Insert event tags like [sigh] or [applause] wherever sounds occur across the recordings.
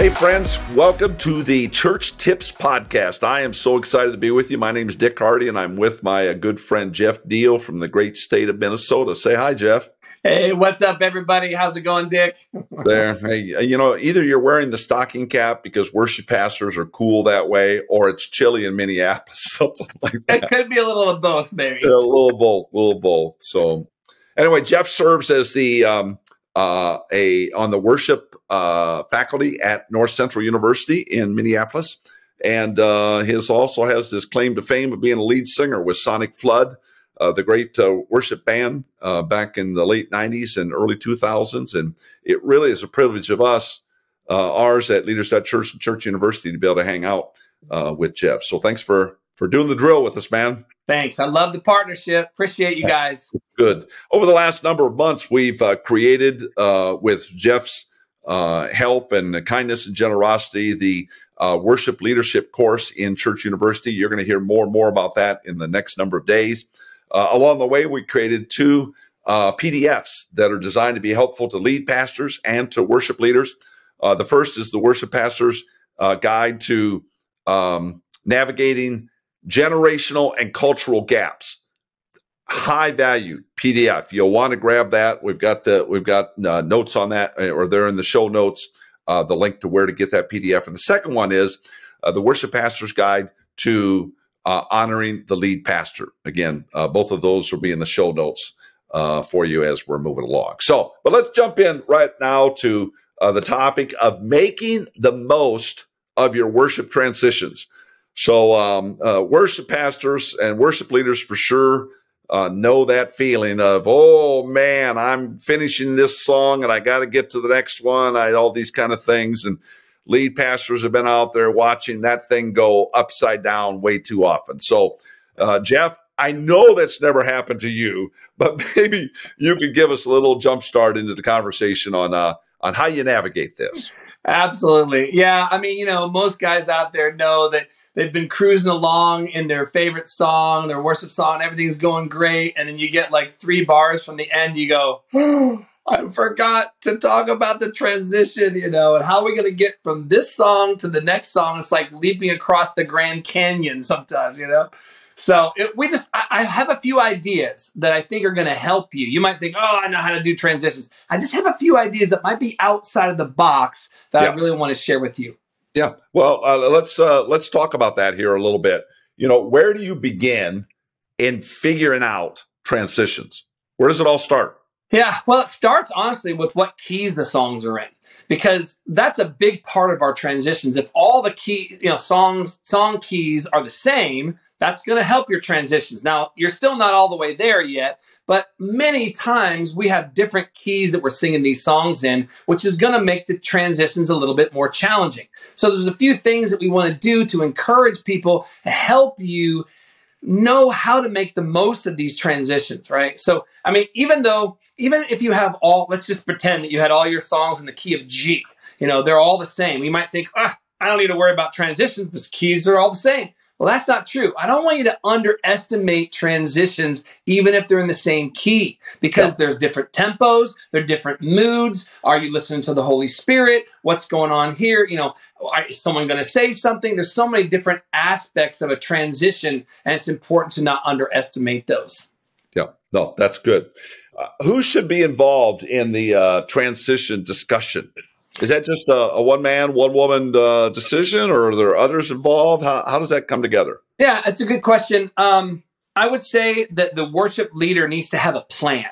Hey, friends, welcome to the Church Tips Podcast. I am so excited to be with you. My name is Dick Hardy, and I'm with my uh, good friend Jeff Deyo from the great state of Minnesota. Say hi, Jeff. Hey, what's up, everybody? How's it going, Dick? [laughs] there. Hey, uh, you know, either you're wearing the stocking cap because worship pastors are cool that way, or it's chilly in Minneapolis, [laughs] something like that. It could be a little of both, maybe. A little both, a little both. So, anyway, Jeff serves as the um, uh, a on the worship uh, faculty at North Central University in Minneapolis, and uh, his also has this claim to fame of being a lead singer with Sonicflood, uh, the great uh, worship band uh, back in the late '90s and early 2000s. And it really is a privilege of us, ours at Leaders Church and Church University, to be able to hang out with Jeff. So thanks for for doing the drill with us, man. Thanks. I love the partnership. Appreciate you guys. Good. Over the last number of months, we've uh, created uh, with Jeff's uh, help and kindness and generosity the uh, worship leadership course in Church University. You're going to hear more and more about that in the next number of days. Uh, along the way, we created two uh, PDFs that are designed to be helpful to lead pastors and to worship leaders. the first is the Worship Pastor's Guide to um, Navigating generational and cultural gaps high value pdf you'll want to grab that. We've got the we've got uh, notes on that uh, or they're in the show notes uh, the link to where to get that pdf and the second one is uh, the worship pastor's guide to uh, honoring the lead pastor. Again uh, both of those will be in the show notes for you as we're moving along. So but let's jump in right now to the topic of making the most of your worship transitions. So, um, uh, worship pastors and worship leaders for sure uh, know that feeling of, oh man, I'm finishing this song and I got to get to the next one. I all these kind of things, and lead pastors have been out there watching that thing go upside down way too often. So, uh, Jeff, I know that's never happened to you, but [laughs] maybe you could give us a little jump start into the conversation on uh, on how you navigate this. Absolutely, yeah. I mean, you know, most guys out there know that they've been cruising along in their favorite song, their worship song, everything's going great, and then you get like three bars from the end, you go, oh, [gasps] I forgot to talk about the transition, you know, and how are we going to get from this song to the next song? It's like leaping across the Grand Canyon sometimes, you know? So it, we just, I, I, have a few ideas that I think are going to help you. You might think, oh, I know how to do transitions. I just have a few ideas that might be outside of the box that yeah. I really want to share with you. Yeah. Well, uh, let's uh, let's talk about that here a little bit. You know, where do you begin in figuring out transitions? Where does it all start? Yeah. Well, it starts honestly with what keys the songs are in because that's a big part of our transitions. If all the key, you know, songs song keys are the same, that's going to help your transitions. Now, you're still not all the way there yet, but many times we have different keys that we're singing these songs in, which is going to make the transitions a little bit more challenging. So there's a few things that we want to do to encourage people to help you know how to make the most of these transitions, right? So, I mean, even though, even if you have all, let's just pretend that you had all your songs in the key of G, you know, they're all the same. You might think, ah, I don't need to worry about transitions. The keys are all the same. Well, that's not true. I don't want you to underestimate transitions, even if they're in the same key, because yeah. there's different tempos, there are different moods. Are you listening to the Holy Spirit? What's going on here? You know, is someone going to say something? There's so many different aspects of a transition, and it's important to not underestimate those. Yeah, no, that's good. Uh, who should be involved in the uh, transition discussion? Is that just a, a one man, one woman uh, decision, or are there others involved? How, how does that come together? Yeah, it's a good question. Um, I would say that the worship leader needs to have a plan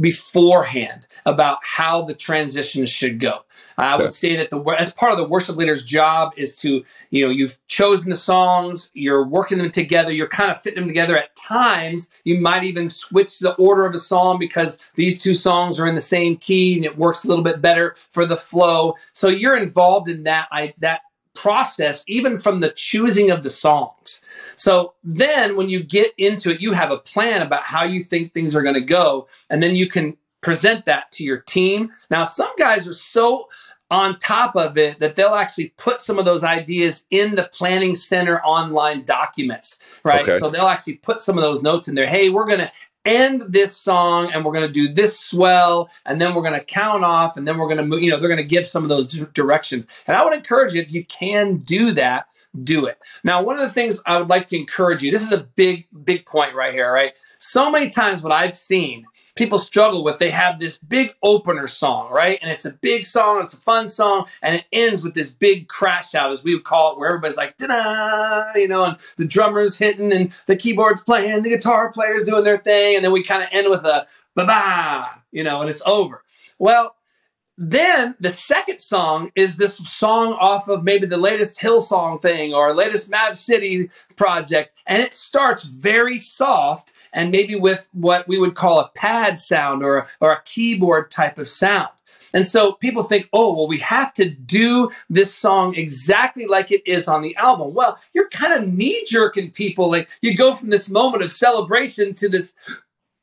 beforehand about how the transition should go. I would say that the as part of the worship leader's job is to, you know, you've chosen the songs, you're working them together, you're kind of fitting them together. At times, you might even switch the order of a song because these two songs are in the same key and it works a little bit better for the flow. So you're involved in that I, that process, even from the choosing of the songs. So then when you get into it, you have a plan about how you think things are going to go, and then you can present that to your team. Now, some guys are so on top of it that they'll actually put some of those ideas in the planning center online documents, right? Okay. So they'll actually put some of those notes in there. Hey, we're going to end this song and we're going to do this swell and then we're going to count off and then we're going to move, you know, they're going to give some of those directions. And I would encourage you, if you can do that, do it. Now, one of the things I would like to encourage you, this is a big, big point right here, right? So many times what I've seen people struggle with, they have this big opener song, right? And it's a big song, it's a fun song, and it ends with this big crash out, as we would call it, where everybody's like, da-da, you know, and the drummer's hitting and the keyboard's playing, the guitar player's doing their thing, and then we kind of end with a ba-ba, you know, and it's over. Well, then the second song is this song off of maybe the latest Hillsong thing or latest Mad City project, and it starts very soft and maybe with what we would call a pad sound or a, or a keyboard type of sound. And so people think, oh, well, we have to do this song exactly like it is on the album. Well, you're kind of knee jerking people. Like you go from this moment of celebration to this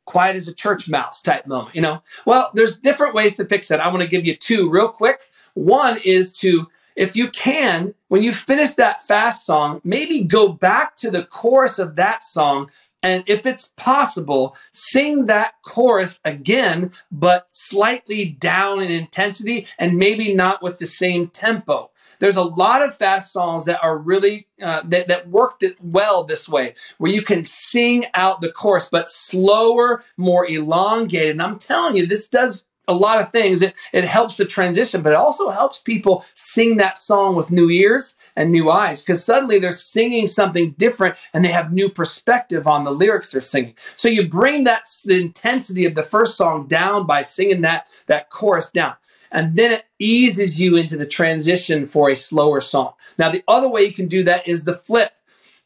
quiet as a church mouse type moment, you know? Well, there's different ways to fix that. I want to give you two real quick. One is to, if you can, when you finish that fast song, maybe go back to the chorus of that song. And if it's possible, sing that chorus again, but slightly down in intensity and maybe not with the same tempo. There's a lot of fast songs that are really uh, that that work well this way, where you can sing out the chorus, but slower, more elongated. And I'm telling you, this does a lot of things. It, it helps the transition, but it also helps people sing that song with new ears and new eyes because suddenly they're singing something different and they have new perspective on the lyrics they're singing. So you bring that the intensity of the first song down by singing that, that chorus down and then it eases you into the transition for a slower song. Now, the other way you can do that is the flip.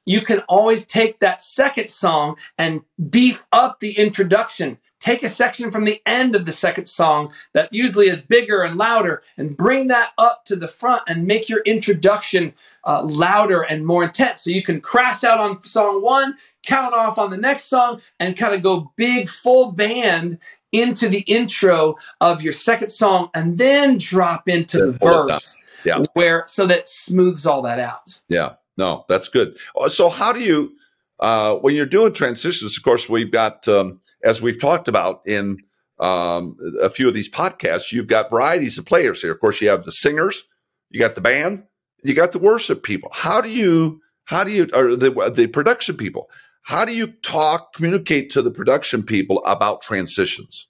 You can always take that second song and beef up the introduction. Take a section from the end of the second song that usually is bigger and louder and bring that up to the front and make your introduction uh, louder and more intense. So you can crash out on song one, count off on the next song, and kind of go big full band into the intro of your second song and then drop into the verse yeah. where so that smooths all that out. Yeah. No, that's good. Uh, so how do you uh, when you're doing transitions, of course, we've got um, as we've talked about in um, a few of these podcasts, you've got varieties of players here. Of course, you have the singers, you got the band, you got the worship people. How do you how do you or the the production people? How do you talk, communicate to the production people about transitions?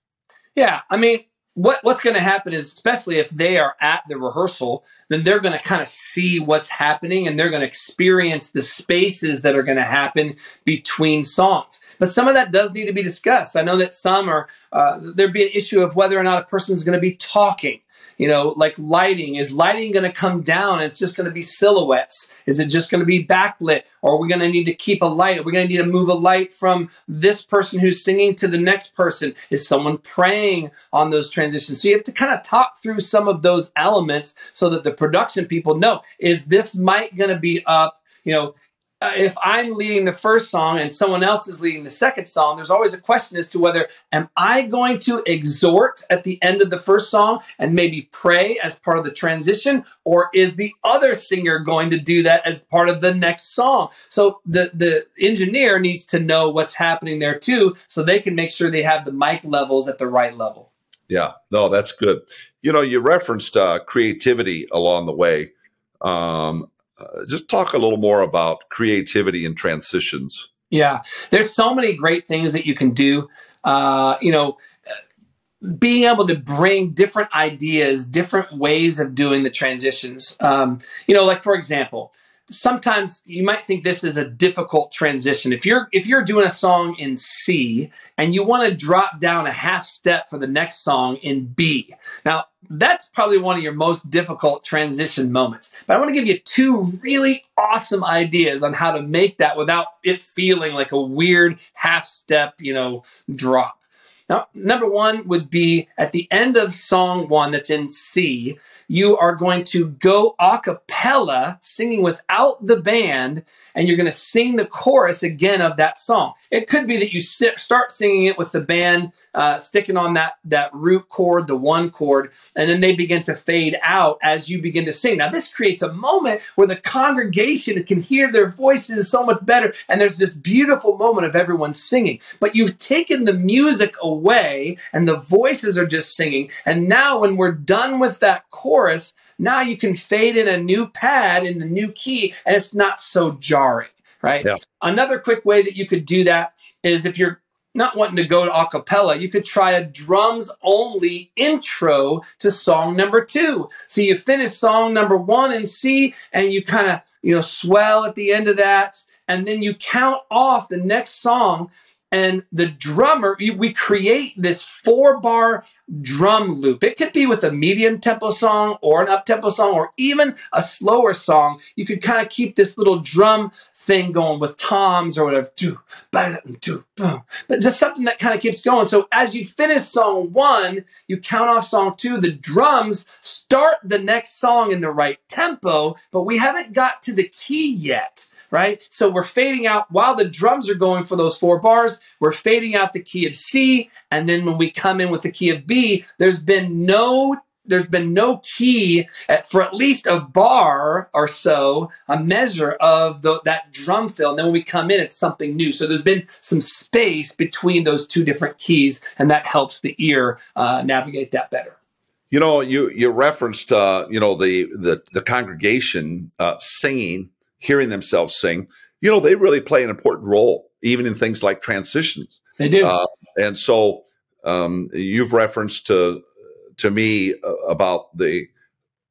Yeah, I mean, what what's going to happen is, especially if they are at the rehearsal, then they're going to kind of see what's happening and they're going to experience the spaces that are going to happen between songs. But some of that does need to be discussed. I know that some are uh, there'd be an issue of whether or not a person is going to be talking you know, like lighting. Is lighting going to come down it's just going to be silhouettes? Is it just going to be backlit? Or are we going to need to keep a light? Are we going to need to move a light from this person who's singing to the next person? Is someone praying on those transitions? So you have to kind of talk through some of those elements so that the production people know, is this mic going to be up? You know, uh, if I'm leading the first song and someone else is leading the second song, there's always a question as to whether am I going to exhort at the end of the first song and maybe pray as part of the transition, or is the other singer going to do that as part of the next song? So the the engineer needs to know what's happening there too, so they can make sure they have the mic levels at the right level. Yeah, no, that's good. You know, you referenced uh, creativity along the way. Um, uh, just talk a little more about creativity and transitions. Yeah, there's so many great things that you can do. Uh, you know, being able to bring different ideas, different ways of doing the transitions. Um, you know, like for example, sometimes you might think this is a difficult transition. If you're if you're doing a song in C and you want to drop down a half step for the next song in B. Now, that's probably one of your most difficult transition moments. But I want to give you two really awesome ideas on how to make that without it feeling like a weird half step, you know, drop. Now, number one would be at the end of song one that's in C, you are going to go a cappella, singing without the band, and you're going to sing the chorus again of that song. It could be that you sit, start singing it with the band uh, sticking on that that root chord, the one chord, and then they begin to fade out as you begin to sing. Now, this creates a moment where the congregation can hear their voices so much better, and there's this beautiful moment of everyone singing. But you've taken the music away, and the voices are just singing. And now, when we're done with that chorus, now you can fade in a new pad in the new key, and it's not so jarring right? Yeah. Another quick way that you could do that is if you're not wanting to go to acapella, you could try a drums only intro to song number two. So you finish song number one in C and you kind of, you know, swell at the end of that. And then you count off the next song and the drummer we create this four bar drum loop. It could be with a medium tempo song or an up tempo song or even a slower song. You could kind of keep this little drum thing going with toms or whatever. But just something that kind of keeps going. So as you finish song one you count off song two the drums start the next song in the right tempo but we haven't got to the key yet right? So we're fading out while the drums are going for those four bars, we're fading out the key of C. And then when we come in with the key of B, there's been no there's been no key at, for at least a bar or so, a measure of the, that drum fill. And then when we come in, it's something new. So there's been some space between those two different keys, and that helps the ear uh, navigate that better. You know, you you referenced uh, you know the the the congregation uh, singing hearing themselves sing, you know, they really play an important role, even in things like transitions. They do. Uh, and so um, you've referenced to to me uh, about the,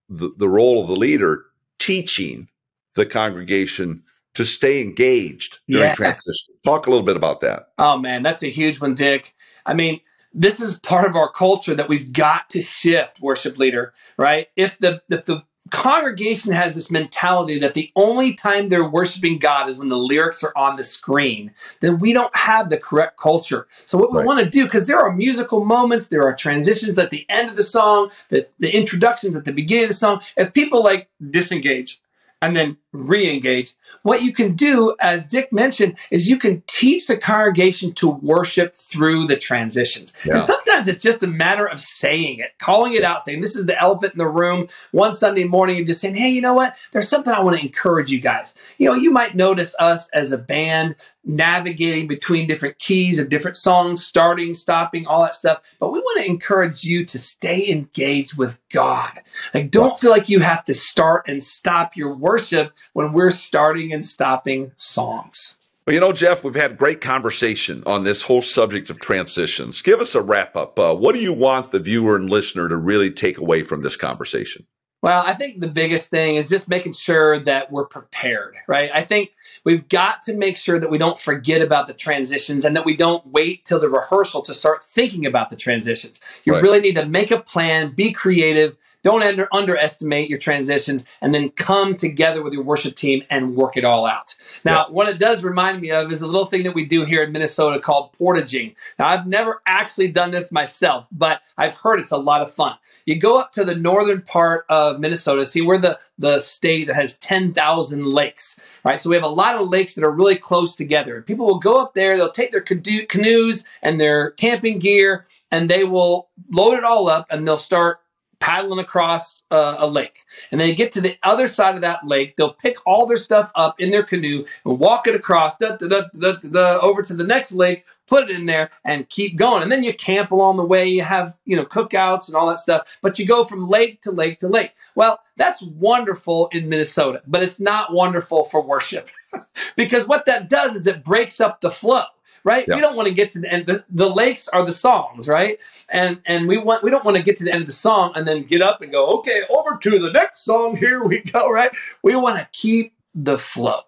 the the role of the leader teaching the congregation to stay engaged during transition. Talk a little bit about that. Oh man, that's a huge one, Dick. I mean, this is part of our culture that we've got to shift, worship leader, right? If the if the congregation has this mentality that the only time they're worshiping God is when the lyrics are on the screen, then we don't have the correct culture. So what we right. want to do, because there are musical moments, there are transitions at the end of the song, the, the introductions at the beginning of the song. If people like disengage, and then re-engage. What you can do, as Dick mentioned, is you can teach the congregation to worship through the transitions. Yeah. And sometimes it's just a matter of saying it, calling it out, saying, this is the elephant in the room. One Sunday morning, you're just saying, hey, you know what? There's something I want to encourage you guys. You know, you might notice us as a band navigating between different keys of different songs, starting, stopping, all that stuff. But we want to encourage you to stay engaged with God. Like, don't feel like you have to start and stop your worship when we're starting and stopping songs. Well, you know, Jeff, we've had great conversation on this whole subject of transitions. Give us a wrap up. Uh, what do you want the viewer and listener to really take away from this conversation? Well, I think the biggest thing is just making sure that we're prepared, right? I think we've got to make sure that we don't forget about the transitions and that we don't wait till the rehearsal to start thinking about the transitions. You right. really need to make a plan, be creative, don't under, underestimate your transitions, and then come together with your worship team and work it all out. Now, yeah. what it does remind me of is a little thing that we do here in Minnesota called portaging. Now, I've never actually done this myself, but I've heard it's a lot of fun. You go up to the northern part of Minnesota. See, we're the, the state that has 10,000 lakes, right? So we have a lot of lakes that are really close together. People will go up there, they'll take their canoes and their camping gear, and they will load it all up and they'll start paddling across uh, a lake. And they get to the other side of that lake. They'll pick all their stuff up in their canoe and walk it across da, da, da, over to the next lake, put it in there, and keep going. And then you camp along the way. You have you know cookouts and all that stuff. But you go from lake to lake to lake. Well, that's wonderful in Minnesota, but it's not wonderful for worship [laughs] because what that does is it breaks up the flow right? Yeah. We don't want to get to the end. The, the lakes are the songs, right? And and we want we don't want to get to the end of the song and then get up and go, okay, over to the next song. [laughs] Here we go, right? We want to keep the flow.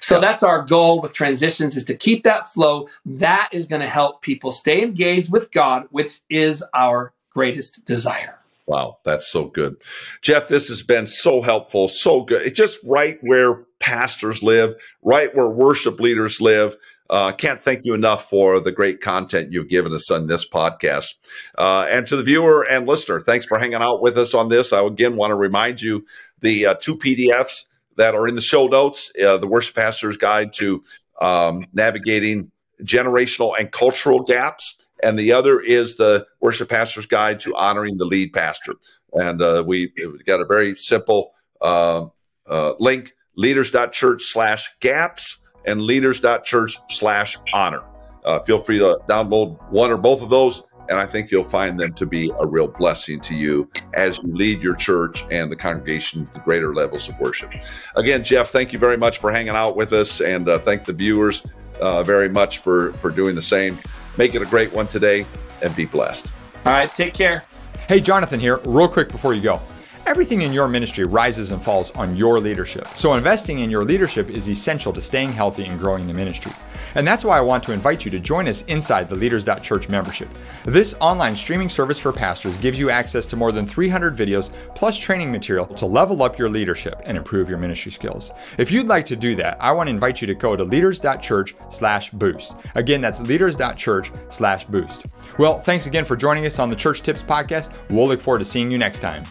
So yeah. that's our goal with transitions is to keep that flow. That is going to help people stay engaged with God, which is our greatest desire. Wow, that's so good. Jeff, this has been so helpful, so good. It's just right where pastors live, right where worship leaders live. Uh, can't thank you enough for the great content you've given us on this podcast. Uh, and to the viewer and listener, thanks for hanging out with us on this. I again want to remind you the uh, two PDFs that are in the show notes uh, the Worship Pastor's Guide to um, Navigating Generational and Cultural Gaps and the other is the Worship Pastor's Guide to Honoring the Lead Pastor. And uh, we, we got a very simple uh, link leaders.church slash gaps and leaders.church slash honor. Uh, feel free to download one or both of those, and I think you'll find them to be a real blessing to you as you lead your church and the congregation to greater levels of worship. Again, Jeff, thank you very much for hanging out with us, and uh, thank the viewers uh, very much for for doing the same. Make it a great one today, and be blessed. All right, take care. Hey, Jonathan here, real quick before you go. Everything in your ministry rises and falls on your leadership. So investing in your leadership is essential to staying healthy and growing the ministry. And that's why I want to invite you to join us inside the Leaders.Church membership. This online streaming service for pastors gives you access to more than 300 videos plus training material to level up your leadership and improve your ministry skills. If you'd like to do that, I want to invite you to go to leaders.church slash boost. Again, that's leaders.church slash boost. Well, thanks again for joining us on the Church Tips podcast. We'll look forward to seeing you next time.